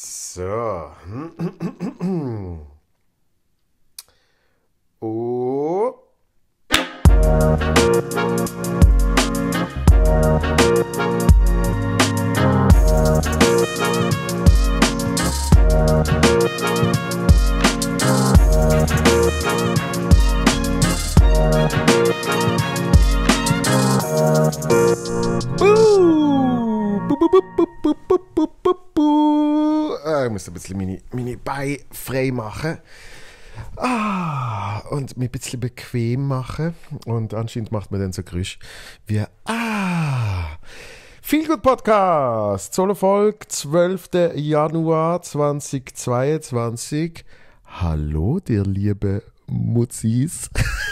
So. Oh. Muss ein bisschen meine, meine Beine frei machen. Ah, und mich ein bisschen bequem machen. Und anscheinend macht man dann so Geräusch wie Ah. Viel gut Podcast. Solo Folge 12. Januar 2022. Hallo, dir liebe Mutzis.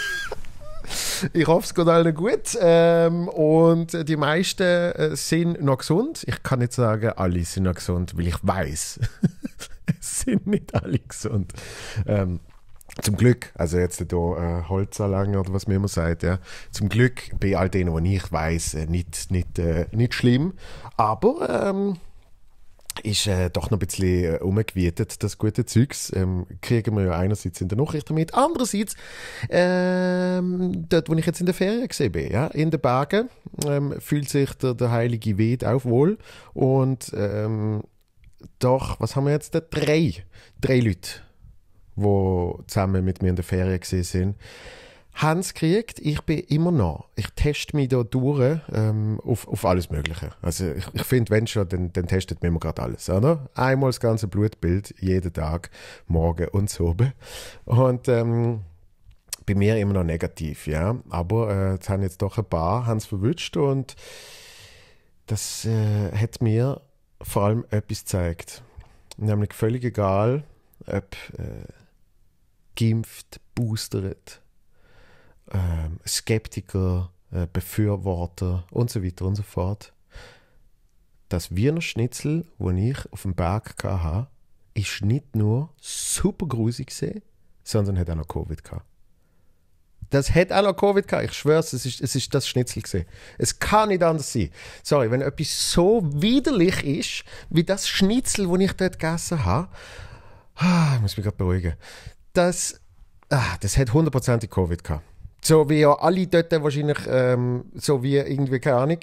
Ich hoffe, es geht allen gut. Ähm, und die meisten äh, sind noch gesund. Ich kann nicht sagen, alle sind noch gesund, weil ich weiß, sind nicht alle gesund. Ähm, zum Glück, also jetzt hier äh, Holzanlagen oder was man immer sagt, ja. Zum Glück bei all denen, die ich weiß, äh, nicht, nicht, äh, nicht schlimm. Aber ähm, ist äh, doch noch ein bisschen äh, umgewietet, das gute Zeugs. Ähm, kriegen wir ja einerseits in den Nachrichten mit, andererseits ähm, dort, wo ich jetzt in der Ferien gesehen bin, ja, in den Bergen, ähm, fühlt sich der, der heilige Wied auch wohl und ähm, doch, was haben wir jetzt da? Drei, drei Leute, die zusammen mit mir in der Ferien sind, haben es gekriegt. Ich bin immer noch. Ich teste mich da durch ähm, auf, auf alles Mögliche. Also ich, ich finde, wenn schon, dann, dann testet man gerade alles, oder? Einmal das ganze Blutbild, jeden Tag, morgen und so. Und ähm, bei mir immer noch negativ, ja. Aber äh, haben jetzt doch ein paar haben's verwünscht und das äh, hat mir vor allem etwas gezeigt. Nämlich völlig egal, ob äh, geimpft, boostert, ähm, Skeptiker, äh, Befürworter und so weiter und so fort. Das Wiener Schnitzel, das ich auf dem Berg hatte, ist nicht nur super grusig sondern hat auch noch Covid gehabt. Das hat auch noch Covid gehabt. Ich schwör's, es ist, es ist das Schnitzel gesehen. Es kann nicht anders sein. Sorry, wenn etwas so widerlich ist, wie das Schnitzel, das ich dort gegessen habe, ah, ich muss mich gerade beruhigen, das, ah, das hat hundertprozentig Covid gehabt. So wie ja alle dort wahrscheinlich, ähm, so wie irgendwie, keine Ahnung,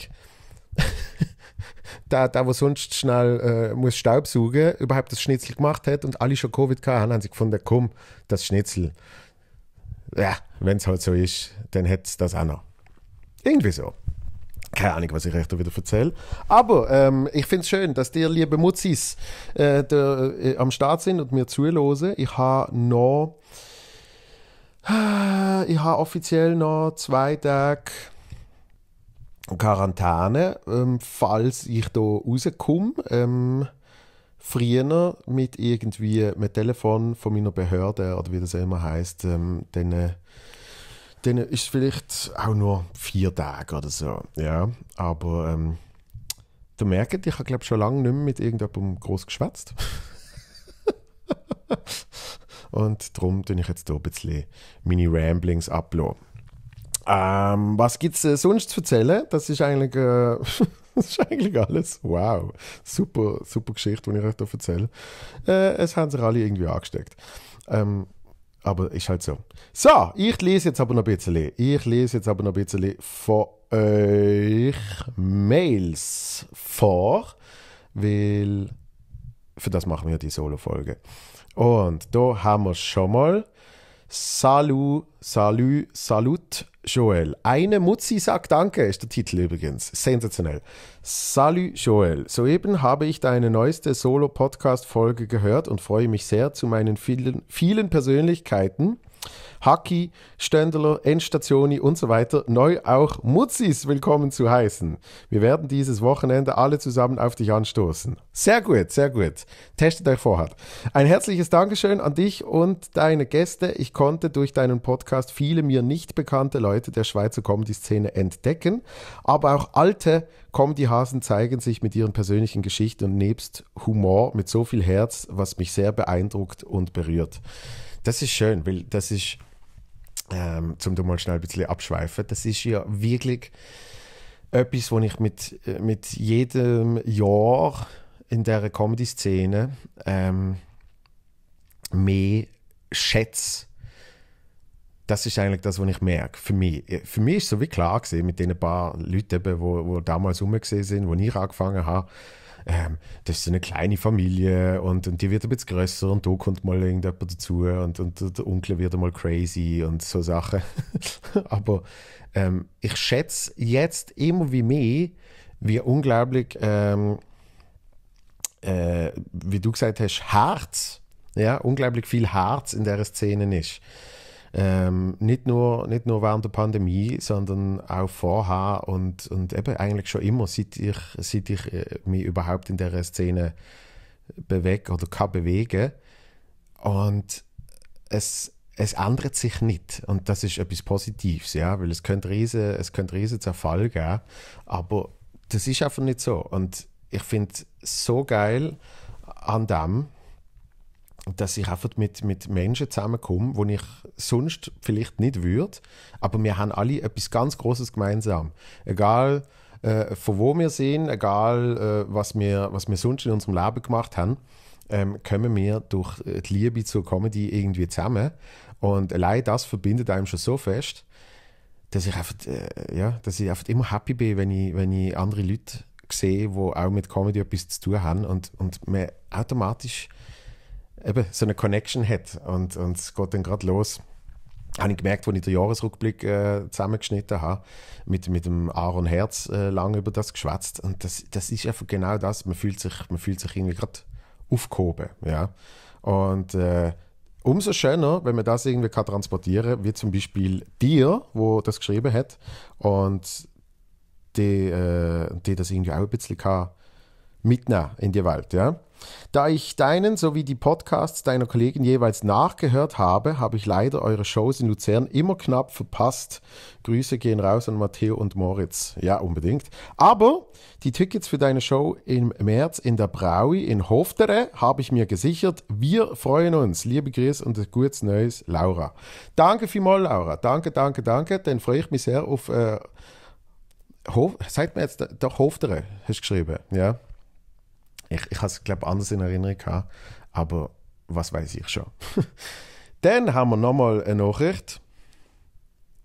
der, der, der sonst schnell äh, muss Staub überhaupt das Schnitzel gemacht hat und alle schon Covid gehabt haben, haben sie gefunden, komm, das Schnitzel, ja, wenn es halt so ist, dann hat es das auch noch. Irgendwie so. Keine Ahnung, was ich euch da wieder erzähle. Aber ähm, ich finde es schön, dass dir, liebe Mutzis, äh, da, äh, am Start sind und mir zuhören. Ich habe noch. äh, Ich habe offiziell noch zwei Tage Quarantäne, ähm, falls ich da rauskomme. Ähm, früher mit irgendwie mit Telefon von meiner Behörde oder wie das immer heißt, ähm, dann, äh, dann ist vielleicht auch nur vier Tage oder so. Ja, aber ähm, du merkt, ich habe glaube schon lange nicht mehr mit irgendjemandem groß geschwätzt. Und darum tue ich jetzt hier ein bisschen meine Ramblings ablassen. Ähm, was gibt es äh, sonst zu erzählen? Das ist eigentlich, äh, das ist eigentlich alles. Wow. Super, super Geschichte, die ich euch hier erzähle. Äh, es haben sich alle irgendwie angesteckt. Ähm, aber ist halt so. So, ich lese jetzt aber noch ein bisschen. Ich lese jetzt aber noch ein bisschen von euch Mails vor, weil für das machen wir die Solo-Folge. Und da haben wir schon mal Salut, Salut, Salut, Joel. Eine Mutzi sagt Danke, ist der Titel übrigens. Sensationell. Salut, Joel. Soeben habe ich deine neueste Solo-Podcast-Folge gehört und freue mich sehr zu meinen vielen, vielen Persönlichkeiten. Haki, Ständeler, Endstationi und so weiter, neu auch Mutzis willkommen zu heißen. Wir werden dieses Wochenende alle zusammen auf dich anstoßen. Sehr gut, sehr gut. Testet euch vorher. Ein herzliches Dankeschön an dich und deine Gäste. Ich konnte durch deinen Podcast viele mir nicht bekannte Leute der Schweizer Comedy-Szene entdecken, aber auch alte Comedy-Hasen zeigen sich mit ihren persönlichen Geschichten und nebst Humor mit so viel Herz, was mich sehr beeindruckt und berührt. Das ist schön, weil das ist, ähm, zum du mal schnell ein bisschen abschweifen, das ist ja wirklich etwas, was ich mit, äh, mit jedem Jahr in der Comedy-Szene ähm, mehr schätze, das ist eigentlich das, was ich merke, für mich. Für mich ist so wie klar gewesen, mit den paar Leuten, die wo, wo damals rumgesehen sind, wo ich angefangen habe, ähm, das ist eine kleine Familie und, und die wird ein bisschen größer und da kommt mal irgendjemand dazu und, und der Onkel wird mal crazy und so Sachen. Aber ähm, ich schätze jetzt immer wie mehr, wie unglaublich, ähm, äh, wie du gesagt hast, Herz, ja, unglaublich viel Herz in der Szene ist. Ähm, nicht, nur, nicht nur während der Pandemie, sondern auch vorher und, und eben eigentlich schon immer, seit ich, seit ich äh, mich überhaupt in der Szene bewege oder kann bewegen. Und es, es ändert sich nicht. Und das ist etwas Positives, ja, weil es könnte riesen, es könnte riesen Zerfall geben, aber das ist einfach nicht so. Und ich finde es so geil an dem, dass ich einfach mit, mit Menschen zusammenkomme, wo ich sonst vielleicht nicht würde, aber wir haben alle etwas ganz Großes gemeinsam. Egal äh, von wo wir sind, egal äh, was, wir, was wir sonst in unserem Leben gemacht haben, ähm, kommen wir durch die Liebe zur Comedy irgendwie zusammen. Und allein das verbindet einem schon so fest, dass ich einfach, äh, ja, dass ich einfach immer happy bin, wenn ich, wenn ich andere Leute sehe, die auch mit Comedy etwas zu tun haben und, und man automatisch eben so eine Connection hat und, und es geht dann gerade los. Habe ich gemerkt, als ich den Jahresrückblick äh, zusammengeschnitten habe, mit, mit dem Aaron Herz äh, lange über das geschwätzt. Und das, das ist einfach genau das. Man fühlt sich, man fühlt sich irgendwie gerade aufgehoben. Ja? Und äh, umso schöner, wenn man das irgendwie kann transportieren kann, wie zum Beispiel dir, wo das geschrieben hat und die, äh, die das irgendwie auch ein bisschen kann mitnehmen in die Welt. Ja? Da ich deinen sowie die Podcasts deiner Kollegen jeweils nachgehört habe, habe ich leider eure Shows in Luzern immer knapp verpasst. Grüße gehen raus an Matteo und Moritz. Ja, unbedingt. Aber die Tickets für deine Show im März in der Braui in Hoftere habe ich mir gesichert. Wir freuen uns. Liebe Grüße und ein gutes Neues, Laura. Danke vielmals, Laura. Danke, danke, danke. Dann freue ich mich sehr auf. Äh, Hof, sagt mir jetzt doch Hoftere, hast du geschrieben, ja? Ich, ich habe es, glaube anders in Erinnerung gehabt, aber was weiß ich schon. Dann haben wir nochmal eine Nachricht.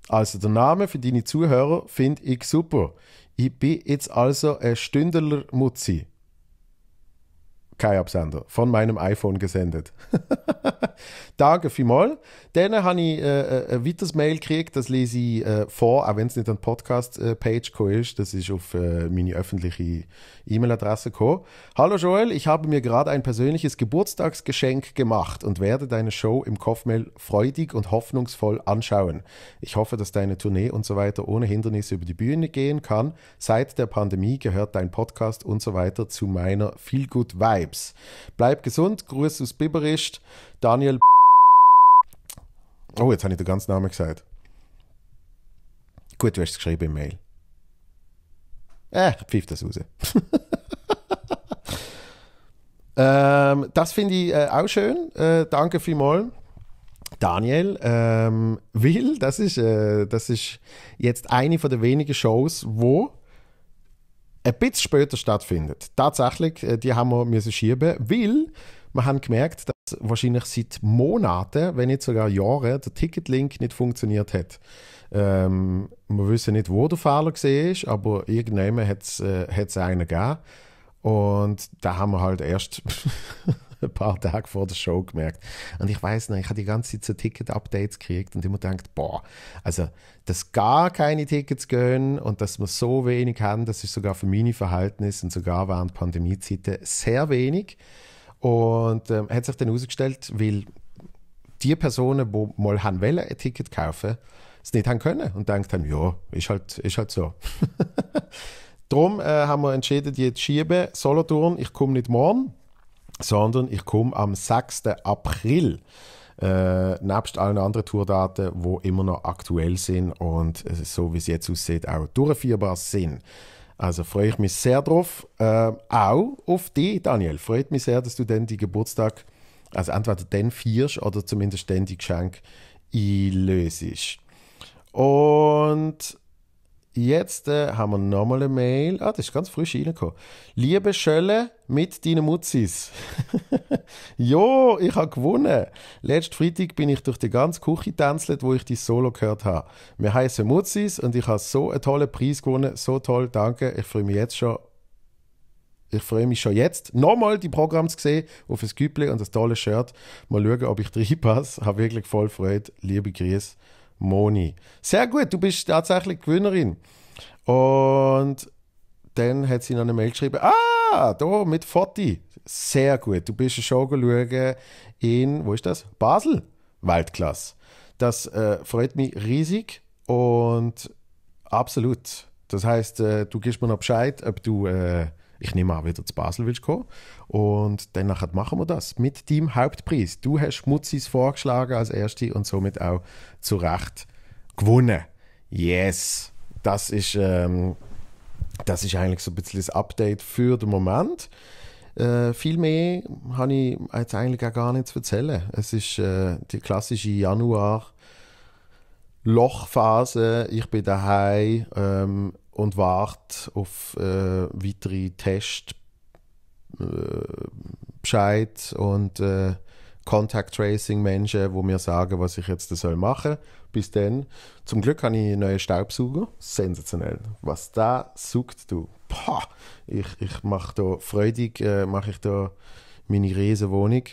Also der Name für deine Zuhörer finde ich super. Ich bin jetzt also ein Stündler Mutzi kein Absender, von meinem iPhone gesendet. Danke vielmals. Dann habe ich äh, äh, ein weiteres Mail gekriegt, das lese ich äh, vor, auch wenn es nicht an Podcast-Page ist. Das ist auf äh, meine öffentliche E-Mail-Adresse gekommen. Hallo Joel, ich habe mir gerade ein persönliches Geburtstagsgeschenk gemacht und werde deine Show im Kopfmail freudig und hoffnungsvoll anschauen. Ich hoffe, dass deine Tournee und so weiter ohne Hindernisse über die Bühne gehen kann. Seit der Pandemie gehört dein Podcast und so weiter zu meiner Feel Good Vibe. Vibes. Bleib gesund, Gruß aus Biberist, Daniel. Oh, jetzt habe ich den ganzen Namen gesagt. Gut, du hast es geschrieben im Mail. Äh, ich pfiff das raus. ähm, das finde ich äh, auch schön. Äh, danke vielmals. Daniel, ähm, weil das ist, äh, das ist jetzt eine von der wenigen Shows, wo ein bisschen später stattfindet. Tatsächlich, äh, die haben wir schieben, weil wir haben gemerkt, dass wahrscheinlich seit Monaten, wenn nicht sogar Jahren, der Ticketlink nicht funktioniert hat. Ähm, wir wissen nicht, wo der Fehler war, aber irgendwann hat es äh, einen gegeben. Und da haben wir halt erst ein paar Tage vor der Show gemerkt. Und ich weiß nicht, ich habe die ganze Zeit so Ticket-Updates gekriegt und immer gedacht, boah, also, dass gar keine Tickets gehen und dass wir so wenig haben, das ist sogar für meine Verhältnisse und sogar während Pandemiezeiten sehr wenig. Und ähm, hat sich dann herausgestellt, weil die Personen, die mal haben wollen, ein Ticket kaufen, es nicht haben können und denkt haben, ja, ist halt, ist halt so. Darum äh, haben wir entschieden, jetzt schieben. Solothurn, ich komme nicht morgen, sondern ich komme am 6. April. Äh, nebst allen anderen Tourdaten, die immer noch aktuell sind und äh, so wie es jetzt aussieht, auch durchführbar sind. Also freue ich mich sehr drauf. Äh, auch auf dich, Daniel. Freut mich sehr, dass du dann die Geburtstag, also entweder dann feierst oder zumindest dann die Geschenke einlöst. Und jetzt äh, haben wir nochmal eine Mail. Ah, das ist ganz frisch reingekommen. Liebe Schölle mit deinen Mutzis. jo, ich habe gewonnen. Letzten Freitag bin ich durch die ganze Küche tänzelt, wo ich die Solo gehört habe. Wir heißen Mutzis und ich habe so einen tollen Preis gewonnen. So toll, danke. Ich freue mich jetzt schon ich freue mich schon jetzt, nochmal die Programme zu sehen auf das Güble und das tolle Shirt. Mal schauen, ob ich reinpasse. Habe wirklich voll Freude. Liebe Grüße, Moni. Sehr gut, du bist tatsächlich Gewinnerin. Und dann hat sie noch eine Mail geschrieben. Ah, da mit Foti. Sehr gut. Du bist schon schauen in, wo ist das? Basel. Weltklasse. Das äh, freut mich riesig und absolut. Das heißt, äh, du gibst mir noch Bescheid, ob du äh, ich nehme an, wieder zu Basel willst kommen. Und dann machen wir das mit deinem Hauptpreis. Du hast Schmutzis vorgeschlagen als Erste und somit auch zu Recht gewonnen. Yes! Das ist, ähm, das ist eigentlich so ein bisschen das Update für den Moment. Äh, viel mehr habe ich jetzt eigentlich auch gar nichts zu erzählen. Es ist äh, die klassische Januar- Lochphase. Ich bin daheim. Ähm, und warte auf äh, weitere Test äh, und äh, Contact Tracing Menschen, wo mir sagen, was ich jetzt soll machen. Bis dann. Zum Glück habe ich einen neuen Staubsauger. Sensationell. Was da sucht du. Pah, ich, ich mache da freudig, äh, mache ich da meine Riesenwohnung.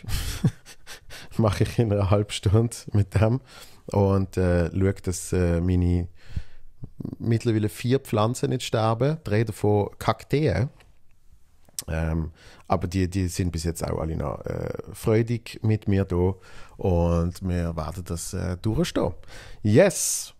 mache ich in einer halben Stunde mit dem und äh, schaue, dass äh, meine mittlerweile vier Pflanzen nicht sterben, drei davon Kakteen. Ähm, aber die, die sind bis jetzt auch alle noch äh, freudig mit mir da und wir werden das äh, durchstehen. Yes!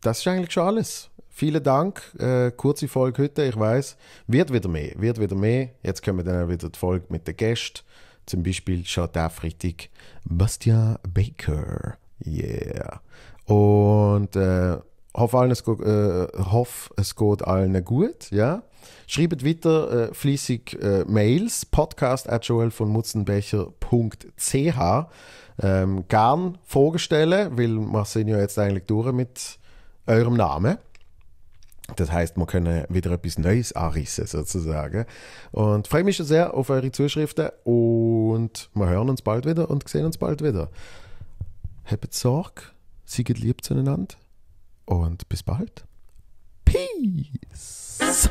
Das ist eigentlich schon alles. Vielen Dank. Äh, kurze Folge heute, ich weiß, wird wieder mehr, wird wieder mehr. Jetzt können wir dann wieder die Folge mit den Gästen. Zum Beispiel schon der Freitag Bastian Baker. Yeah. Und äh, hoffe, allen, es, geht, äh, hoffe, es geht allen gut. Ja? Schreibt weiter äh, fließig äh, Mails, podcast at joel von mutzenbecher.ch. Ähm, gern vorstellen, weil wir sind ja jetzt eigentlich durch mit eurem Namen. Das heißt, wir können wieder etwas Neues anrissen, sozusagen. Und freue mich schon sehr auf eure Zuschriften und wir hören uns bald wieder und sehen uns bald wieder. Habt Sorge, seid lieb zueinander und bis bald. Peace.